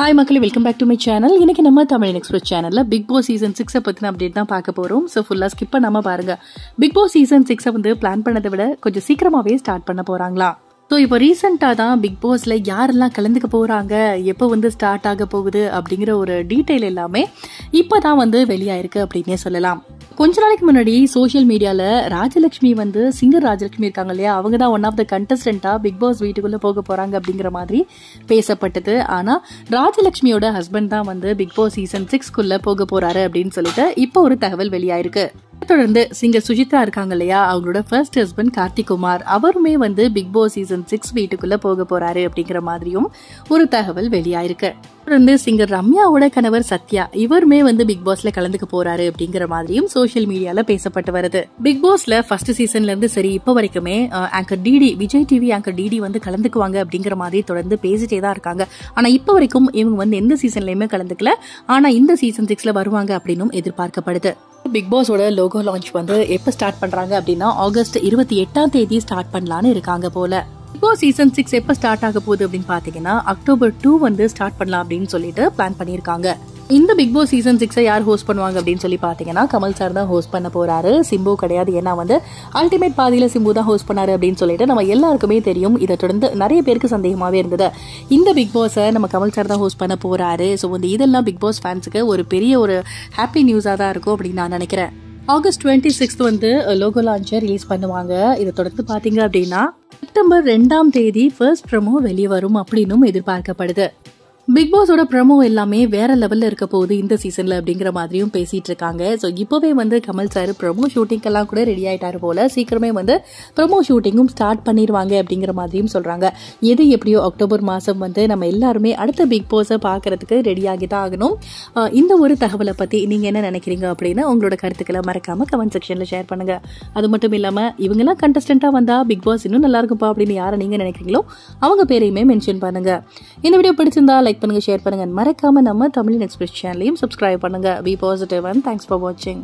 Hi மக்களே welcome back to my channel இன்னைக்கு நம்ம தமிழ் எக்ஸ்பிரஸ் சேனலில் பிக் பாஸ் சீசன் சிக்ஸை பற்றின அப்டேட் தான் பார்க்க போகிறோம் ஸோ ஃபுல்லாக ஸ்கிப் பண்ணாமல் பாருங்கள் பிக் பாஸ் சீசன் சிக்ஸை வந்து பிளான் பண்ணதை விட கொஞ்சம் சீக்கிரமாகவே ஸ்டார்ட் பண்ண போறாங்களா? ஸோ இப்போ ரீசெண்டாக தான் பிக் பாஸில் யாரெல்லாம் கலந்துக்க போகிறாங்க எப்போ வந்து ஸ்டார்ட் ஆக போகுது? அப்படிங்கிற ஒரு டீட்டெயில் எல்லாமே இப்போ தான் வந்து வெளியாயிருக்கு அப்படின்னே சொல்லலாம். கொஞ்ச நாளைக்கு முன்னாடி சோஷியல் மீடியால ராஜலட்சுமி வந்து சிங்கர் ராஜலட்சுமி இருக்காங்க இல்லையா? அவங்க தான் ஒன் ஆஃப் த கண்டஸ்டண்டா பிக் பாஸ் வீட்டுக்குள்ள போக போறாங்க அப்படிங்கிற மாதிரி பேசப்பட்டது. ஆனா ராஜலட்சுமியோட ஹஸ்பண்ட் தான் வந்து பிக் பாஸ் சீசன் சிக்ஸ்க்குள்ளே போக போறாரு அப்படின்னு சொல்லிட்டு இப்போ ஒரு தகவல் வெளியாயிருக்கு. தொடர்ந்து சிங்கர் சுஜித்ரா இருக்காங்க இல்லையா? அவங்களோட ஃபர்ஸ்ட் ஹஸ்பண்ட் கார்த்திக் குமார் அவருமே வந்து பிக் பாஸ் சீசன் சிக்ஸ் வீட்டுக்குள்ள போக போறாரு அப்படிங்கிற மாதிரியும் ஒரு தகவல் வெளியாயிருக்கு. தொடர்ந்து சிங்கர் ரம்யாவோட கணவர் சத்யா இவருமே வந்து பிக் பாஸ்ல கலந்துக்க போறாரு அப்படிங்கிற மாதிரியும் சோஷியல் மீடியால பேசப்பட்டு வருது. பிக் பாஸ்ல ஃபர்ஸ்ட் சீசன்ல இருந்து சரி இப்போ வரைக்குமே anchor DD Vijay TV anchor DD வந்து கலந்துக்குவாங்க அப்படிங்கிற மாதிரி தொடர்ந்து பேசிட்டே தான் இருக்காங்க. ஆனா இப்போ வரைக்கும் இவங்க வந்து எந்த சீசன்லயுமே கலந்துக்கல. ஆனா இந்த சீசன் சிக்ஸ்ல வருவாங்க அப்படின்னும் எதிர்பார்க்கப்படுது. பிக் பாஸோட லோகோ லான்ச் வந்து எப்போ ஸ்டார்ட் பண்றாங்க அப்படின்னா ஆகஸ்ட் இருபத்தி எட்டாம் தேதி ஸ்டார்ட் பண்ணலான்னு இருக்காங்க போல. இப்போ சீசன் சிக்ஸ் எப்போ ஸ்டார்ட் ஆக போகுது அப்படின்னு பாத்தீங்கன்னா அக்டோபர் டூ வந்து ஸ்டார்ட் பண்ணலாம் அப்படின்னு சொல்லிட்டு பிளான் பண்ணியிருக்காங்க. இந்த பிக் பாஸ் சீசன் சிக்ஸை யார் ஹோஸ்ட் பண்ணுவாங்க அப்படின்னு சொல்லி பார்த்தீங்கன்னா கமல் சார் தான் ஹோஸ்ட் பண்ண போறாரு. சிம்பு கிடையாது. ஏன்னா வந்து அல்டிமேட் பாதியில சிம்பு தான் ஹோஸ்ட் பண்ணாரு அப்படின்னு சொல்லிட்டு நம்ம எல்லாருக்குமே தெரியும். இதை தொடர்ந்து நிறைய பேருக்கு சந்தேகமாவே இருந்தது. இந்த பிக் பாஸை நம்ம கமல் சார் தான் ஹோஸ்ட் பண்ண போறாரு. ஸோ வந்து இதெல்லாம் பிக் பாஸ் ஃபேன்ஸுக்கு ஒரு பெரிய ஒரு ஹாப்பி நியூஸாக தான் இருக்கும் அப்படின்னு நான் நினைக்கிறேன். ஆகஸ்ட் டுவெண்ட்டி சிக்ஸ்த் வந்து லோகோ லான்ச்சை ரிலீஸ் பண்ணுவாங்க. இதை தொடர்ந்து பார்த்தீங்க அப்படின்னா செப்டம்பர் ரெண்டாம் தேதி ஃபர்ஸ்ட் ப்ரமோ வெளிவரும் அப்படின்னும் எதிர்பார்க்கப்படுது. பிக் பாஸோட ப்ரமோ எல்லாமே வேற லெவல்ல இருக்க போகுது இந்த சீசன்ல அப்படிங்கிற மாதிரியும் பேசிட்டு இருக்காங்க. ஸோ இப்போவே வந்து கமல் சார் ப்ரமோ ஷூட்டிங்கெல்லாம் கூட ரெடி ஆயிட்டாரு போல. சீக்கிரமே வந்து ப்ரமோ ஷூட்டிங்கும் ஸ்டார்ட் பண்ணிடுவாங்க அப்படிங்கிற மாதிரியும் சொல்றாங்க. எது எப்படியோ அக்டோபர் மாசம் வந்து நம்ம எல்லாருமே அடுத்த பிக் பாஸை பார்க்கறதுக்கு ரெடி ஆகி தான் ஆகணும் இந்த ஒரு தகவலை பத்தி நீங்க என்ன நினைக்கிறீங்க அப்படின்னு உங்களோட கருத்துக்களை மறக்காம கமெண்ட் செக்ஷன்ல ஷேர் பண்ணுங்க. அது மட்டும் இல்லாம இவங்கெல்லாம் கண்டஸ்டண்டா வந்தா பிக் பாஸ் இன்னும் நல்லா இருக்கும்ப்பா அப்படின்னு யாரை நீங்க நினைக்கிறீங்களோ அவங்க பேரையுமே மென்ஷன் பண்ணுங்க. இந்த வீடியோ பிடிச்சிருந்தா லைக் பண்ணுங்கள் ஷேர் பண்ணுங்க. மறக்காம நம்ம தமிழ் எக்ஸ்பிரஸ் சேனலையும் சப்ஸ்கிரைப் பண்ணுங்கள் be positive and thanks for வாட்சிங்